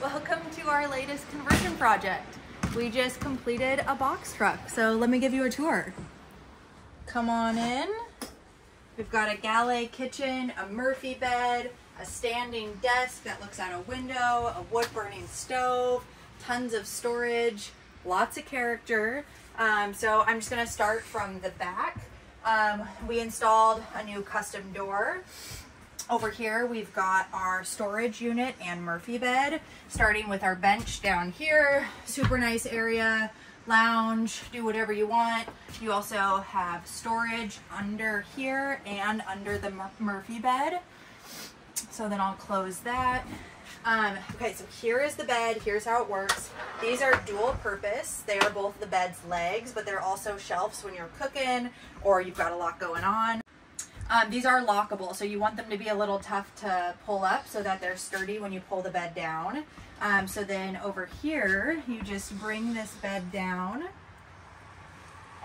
Welcome to our latest conversion project. We just completed a box truck, so let me give you a tour. Come on in. We've got a galley kitchen, a Murphy bed, a standing desk that looks out a window, a wood burning stove, tons of storage, lots of character. Um, so I'm just gonna start from the back. Um, we installed a new custom door. Over here, we've got our storage unit and Murphy bed, starting with our bench down here. Super nice area, lounge, do whatever you want. You also have storage under here and under the Mur Murphy bed. So then I'll close that. Um, okay, so here is the bed. Here's how it works. These are dual purpose. They are both the bed's legs, but they're also shelves when you're cooking or you've got a lot going on. Um, these are lockable, so you want them to be a little tough to pull up so that they're sturdy when you pull the bed down. Um, so then over here, you just bring this bed down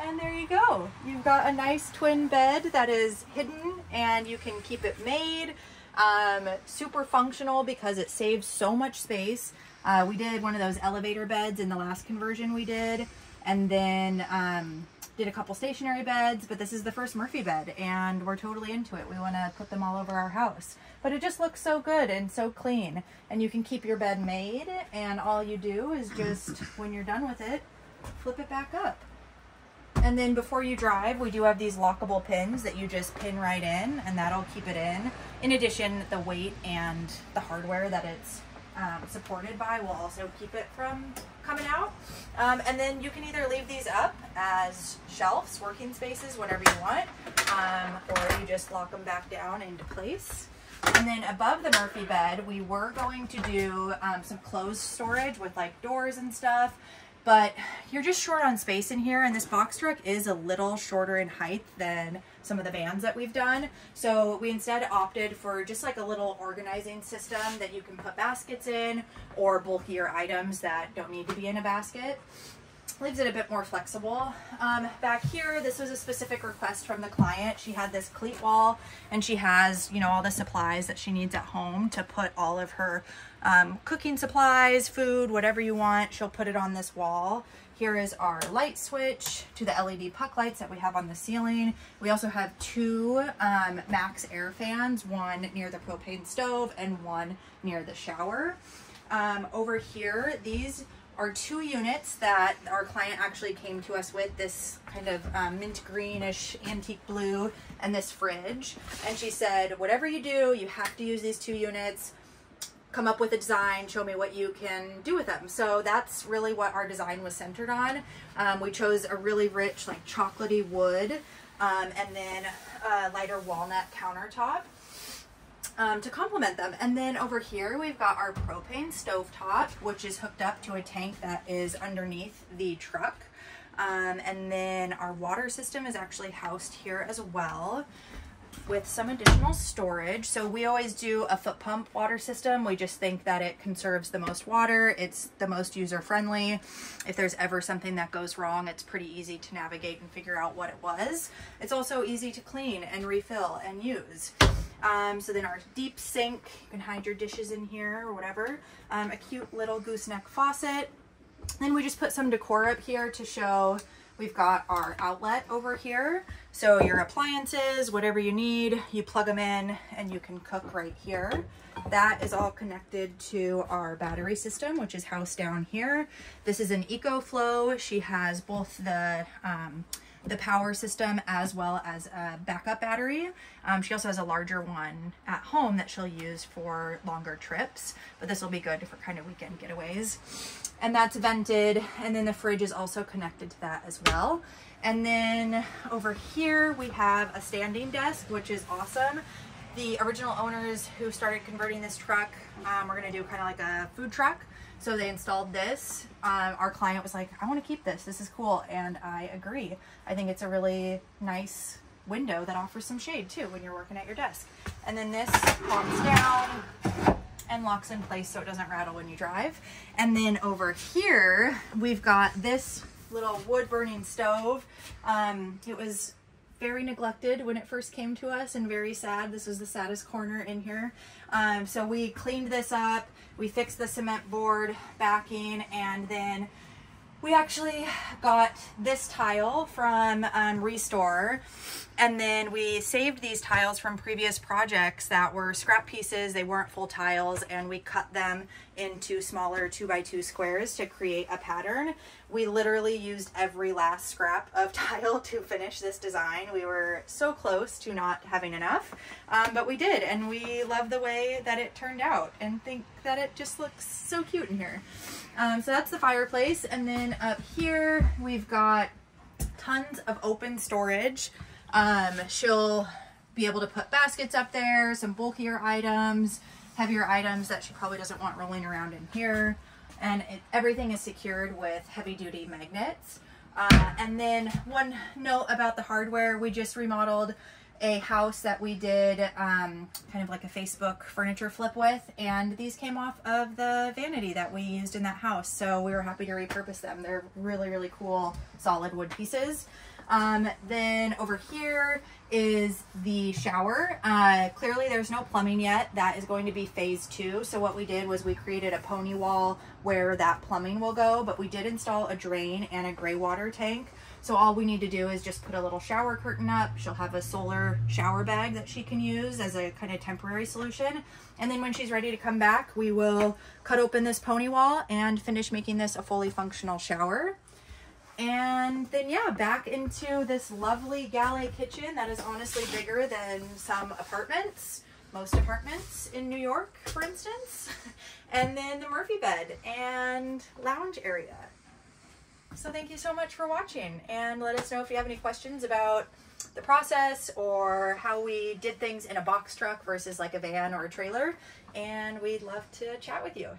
and there you go. You've got a nice twin bed that is hidden and you can keep it made. Um, super functional because it saves so much space. Uh, we did one of those elevator beds in the last conversion we did. And then um, did a couple stationary beds, but this is the first Murphy bed and we're totally into it. We want to put them all over our house. But it just looks so good and so clean. And you can keep your bed made and all you do is just, when you're done with it, flip it back up. And then before you drive, we do have these lockable pins that you just pin right in and that'll keep it in. In addition, the weight and the hardware that it's um, supported by will also keep it from coming out. Um, and then you can either leave these up as shelves, working spaces, whatever you want, um, or you just lock them back down into place. And then above the Murphy bed, we were going to do um, some closed storage with like doors and stuff but you're just short on space in here and this box truck is a little shorter in height than some of the vans that we've done. So we instead opted for just like a little organizing system that you can put baskets in or bulkier items that don't need to be in a basket leaves it a bit more flexible. Um, back here, this was a specific request from the client. She had this cleat wall and she has, you know, all the supplies that she needs at home to put all of her um, cooking supplies, food, whatever you want. She'll put it on this wall. Here is our light switch to the LED puck lights that we have on the ceiling. We also have two um, MaxxAir fans, one near the propane stove and one near the shower. Um, over here, these are two units that our client actually came to us with this kind of um, mint greenish antique blue and this fridge. And she said whatever you do you have to use these two units. Come up with a design. Show me what you can do with them. So that's really what our design was centered on. Um, we chose a really rich like chocolatey wood um, and then a lighter walnut countertop um, to complement them. And then over here, we've got our propane stove top, which is hooked up to a tank that is underneath the truck. Um, and then our water system is actually housed here as well with some additional storage. So we always do a foot pump water system. We just think that it conserves the most water. It's the most user friendly. If there's ever something that goes wrong, it's pretty easy to navigate and figure out what it was. It's also easy to clean and refill and use. Um, so then our deep sink, you can hide your dishes in here or whatever. Um, a cute little gooseneck faucet. Then we just put some decor up here to show we've got our outlet over here. So your appliances, whatever you need, you plug them in and you can cook right here. That is all connected to our battery system, which is housed down here. This is an EcoFlow. She has both the um, the power system as well as a backup battery. Um, she also has a larger one at home that she'll use for longer trips, but this will be good for kind of weekend getaways. And that's vented, and then the fridge is also connected to that as well. And then over here we have a standing desk, which is awesome. The original owners who started converting this truck, um, we're gonna do kind of like a food truck. So they installed this. Um, our client was like, I want to keep this. This is cool. And I agree. I think it's a really nice window that offers some shade too when you're working at your desk. And then this calms down and locks in place so it doesn't rattle when you drive. And then over here, we've got this little wood burning stove. Um, it was very neglected when it first came to us and very sad. This was the saddest corner in here. Um, so we cleaned this up, we fixed the cement board backing, and then we actually got this tile from um, ReStore and then we saved these tiles from previous projects that were scrap pieces. They weren't full tiles and we cut them into smaller two by two squares to create a pattern. We literally used every last scrap of tile to finish this design. We were so close to not having enough, um, but we did. And we love the way that it turned out and think that it just looks so cute in here. Um, so that's the fireplace. And then up here, we've got tons of open storage. Um, she'll be able to put baskets up there, some bulkier items, heavier items that she probably doesn't want rolling around in here. And it, everything is secured with heavy duty magnets. Uh, and then one note about the hardware, we just remodeled a house that we did um, kind of like a Facebook furniture flip with and these came off of the vanity that we used in that house so we were happy to repurpose them. They're really really cool solid wood pieces. Um, then over here is the shower. Uh, clearly there's no plumbing yet. That is going to be phase two. So what we did was we created a pony wall where that plumbing will go, but we did install a drain and a gray water tank. So all we need to do is just put a little shower curtain up. She'll have a solar shower bag that she can use as a kind of temporary solution. And then when she's ready to come back, we will cut open this pony wall and finish making this a fully functional shower. And then yeah, back into this lovely galley kitchen that is honestly bigger than some apartments, most apartments in New York, for instance. And then the Murphy bed and lounge area. So thank you so much for watching and let us know if you have any questions about the process or how we did things in a box truck versus like a van or a trailer. And we'd love to chat with you.